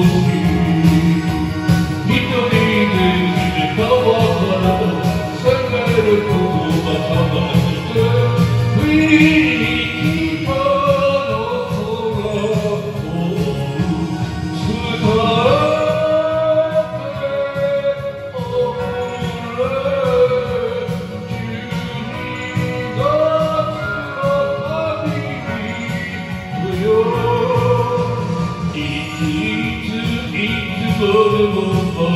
todo Go, go, go!